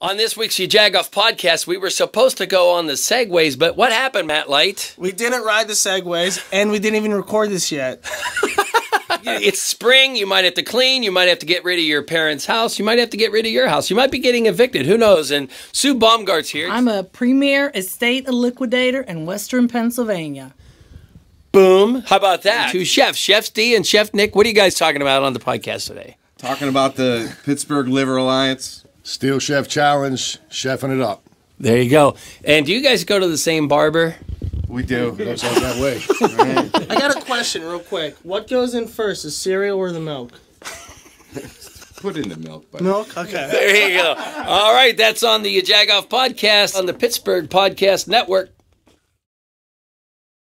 On this week's YaJagoff podcast, we were supposed to go on the segways, but what happened, Matt Light? We didn't ride the segways, and we didn't even record this yet. it's spring. You might have to clean. You might have to get rid of your parents' house. You might have to get rid of your house. You might be getting evicted. Who knows? And Sue Baumgart's here. I'm a premier estate liquidator in Western Pennsylvania. Boom. How about that? Two chefs, Chef D and Chef Nick. What are you guys talking about on the podcast today? Talking about the Pittsburgh Liver Alliance. Steel Chef Challenge, chefing it up. There you go. And do you guys go to the same barber? We do. Looks like that way. I got a question real quick. What goes in first, the cereal or the milk? Put in the milk, but Milk? Okay. There you go. All right, that's on the Jagoff podcast on the Pittsburgh Podcast Network.